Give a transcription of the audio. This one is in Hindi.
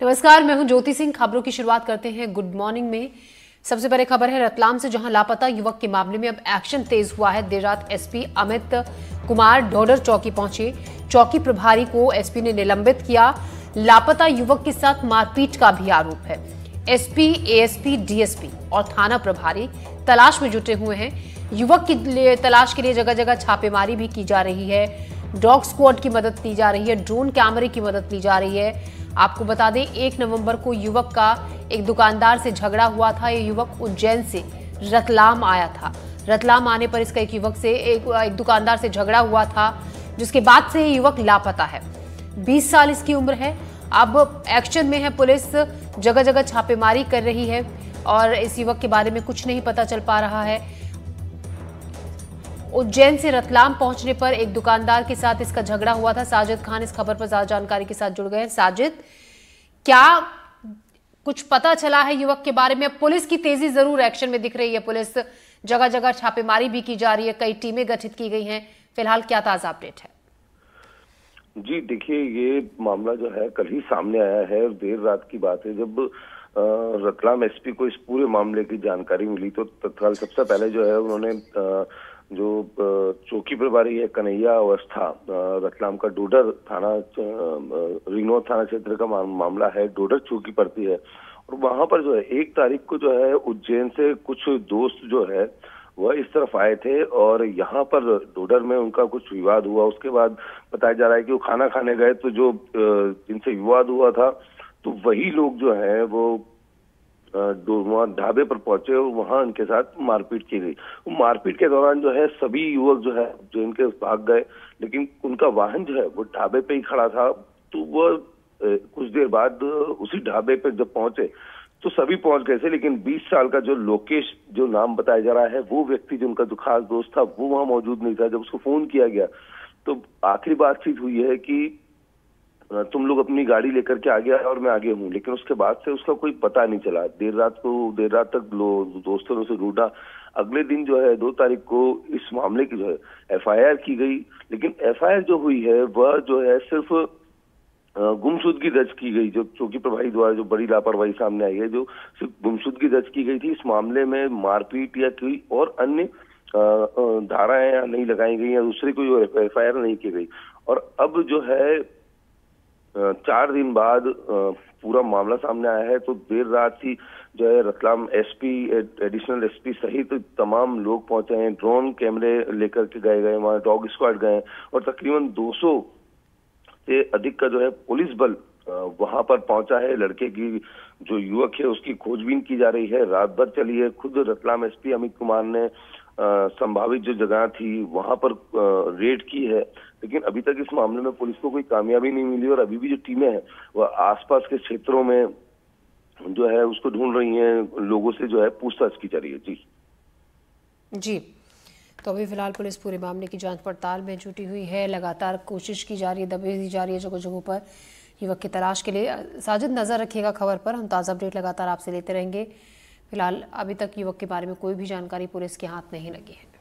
नमस्कार, मैं हूँ ज्योति सिंह। खबरों की शुरुआत करते हैं गुड मॉर्निंग में। सबसे पहले खबर है, रतलाम से जहाँ लापता युवक के मामले में अब एक्शन तेज हुआ है। देर रात एसपी अमित कुमार ढोडर चौकी पहुँचे। चौकी प्रभारी को एसपी ने निलंबित किया। लापता युवक के साथ मारपीट का भी आरोप है। एसपी, एएसपी, डीएसपी और थाना प्रभारी तलाश में जुटे हुए हैं। युवक की तलाश के लिए जगह जगह छापेमारी भी की जा रही है। डॉग स्क्वाड की मदद ली जा रही है ड्रोन कैमरे की मदद ली जा रही है। आपको बता दें एक नवंबर को युवक का एक दुकानदार से झगड़ा हुआ था। ये युवक उज्जैन से रतलाम आया था। रतलाम आने पर इसका एक युवक से एक, एक दुकानदार से झगड़ा हुआ था जिसके बाद से ये युवक लापता है। 20 साल इसकी उम्र है। अब एक्शन में है पुलिस जगह जगह छापेमारी कर रही है और इस युवक के बारे में कुछ नहीं पता चल पा रहा है। उज्जैन से रतलाम पहुँचने पर एक दुकानदार के साथ इसका झगड़ा हुआ था। साजिद खान इस खबर पर ज़्यादा जानकारी के साथ जुड़ गए साजिद, क्या कुछ पता चला है युवक के बारे में? पुलिस की तेज़ी ज़रूर एक्शन में दिख रही है। पुलिस जगह जगह छापेमारी भी की जा रही है। कई टीमें गठित की गई हैं। फ़िलहाल क्या ताज़ा अपडेट है? जी, देखिए, ये मामला जो है कल ही सामने आया है और देर रात की बात है। जब रतलाम एसपी को इस पूरे मामले की जानकारी मिली तो तत्काल सबसे पहले जो है उन्होंने जो चौकी प्रभारी है, कन्हैया अवस्था रतलाम का डोडर थाना रिंगनौर थाना क्षेत्र का मामला है, डोडर चौकी पड़ती है। और वहाँ पर जो है, एक तारीख को जो है, उज्जैन से कुछ दोस्त जो है, वह इस तरफ़ आए थे और यहाँ पर डोडर में उनका कुछ विवाद हुआ। उसके बाद बताया जा रहा है कि वो खाना खाने गए तो जो जिनसे विवाद हुआ था तो वही लोग जो है, वो वहाँ ढाबे पर पहुँचे और वहाँ उनके साथ मारपीट की गई। मारपीट के दौरान जो है सभी युवक जो है, जो इनके भाग गए, लेकिन उनका वाहन जो है, वो ढाबे पे ही खड़ा था। तो वह कुछ देर बाद उसी ढाबे पे जब पहुँचे तो सभी पहुँच गए थे, लेकिन 20 साल का जो लोकेश जो नाम बताया जा रहा है, वो व्यक्ति जो उनका जो खास दोस्त था, वो वहाँ मौजूद नहीं था। जब उसको फ़ोन किया गया तो आखिरी बातचीत हुई है कि तुम लोग अपनी गाड़ी लेकर के आगे गया और मैं आगे हूँ। लेकिन उसके बाद से उसका कोई पता नहीं चला। देर रात को, देर रात तक दोस्तों ने उसे ढूंढा। अगले दिन जो है, दो तारीख को इस मामले की जो है, एफआईआर की गई। लेकिन एफआईआर जो हुई है, वह जो है, सिर्फ़ गुमशुदगी दर्ज की गई, जो चौकी प्रभारी द्वारा जो बड़ी लापरवाही सामने आई है, जो सिर्फ़ गुमशुदगी दर्ज की गई थी। इस मामले में मारपीट या कोई और अन्य धाराएँ नहीं लगाई गई या दूसरी कोई एफ़ आई नहीं की गई। और अब जो है चार दिन बाद पूरा मामला सामने आया है तो देर रात ही जो है रतलाम एसपी, एडिशनल एसपी सहित तमाम लोग पहुँचे हैं। ड्रोन कैमरे लेकर के गए गए, वहाँ डॉग स्क्वाड गए और तकरीबन 200 से अधिक का जो है पुलिस बल वहाँ पर पहुँचा है। लड़के की जो युवक है, उसकी खोजबीन की जा रही है। रात भर चली है। खुद रतलाम एसपी अमित कुमार ने संभावित जो जगह थी, वहाँ पर रेड की है। लेकिन अभी तक इस मामले में पुलिस को कोई कामयाबी नहीं मिली और अभी भी जो टीमें हैं वह आसपास के क्षेत्रों में जो है, उसको ढूंढ रही हैं, लोगों से जो है पूछताछ की जा रही है। जी। जी। तो अभी फ़िलहाल पुलिस पूरे मामले की जाँच पड़ताल में जुटी हुई है। लगातार कोशिश की जा रही है दबे दी जा रही है जगह जगहों पर। युवक की तलाश के लिए साजिद नज़र रखिएगा खबर पर। हम ताज़ा अपडेट लगातार आपसे लेते रहेंगे। फ़िलहाल अभी तक युवक के बारे में कोई भी जानकारी पुलिस के हाथ नहीं लगी है।